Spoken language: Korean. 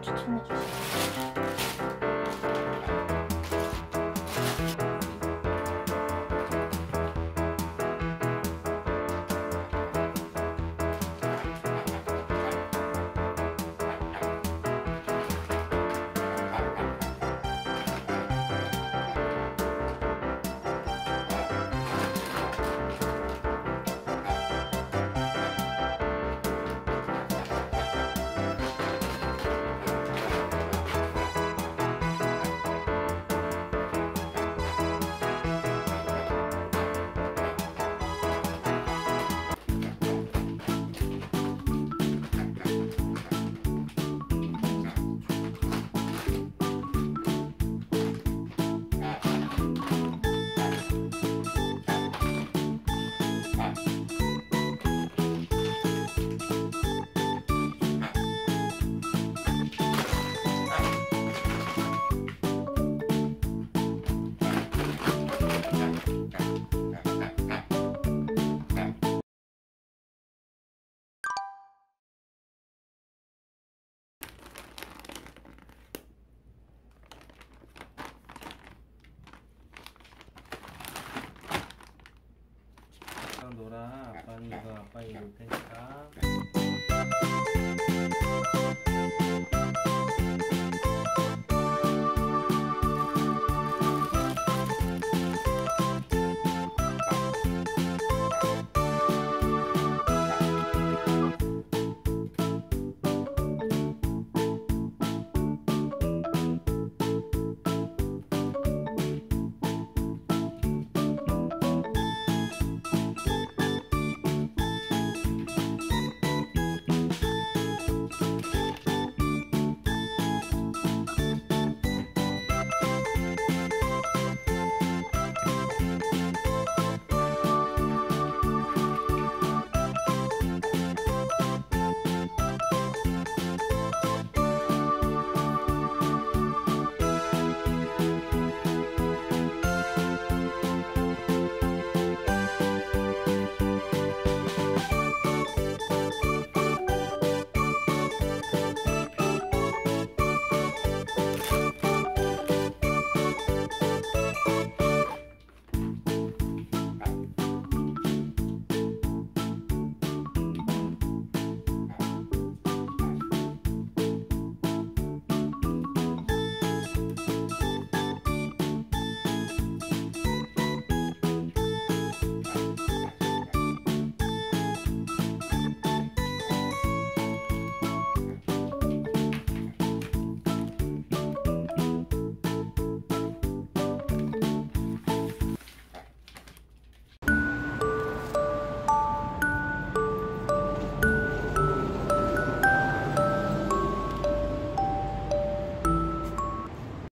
추천해 주신 놀아. 아빠는 이거 아빠 입을 테니까.